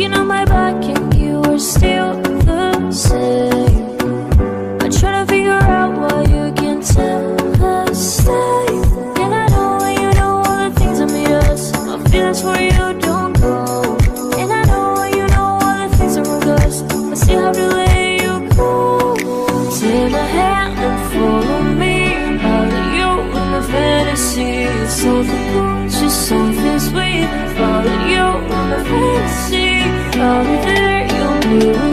looking on my back and you are still the same. I try to figure out why you can't tell the same. And I know when you know all the things I made us, my feelings for you don't go. And I know when you know all the things I wrong us, I still have to let you go. Take my hand and follow me. I'll let you in my fantasy. It's all the conscious, all there,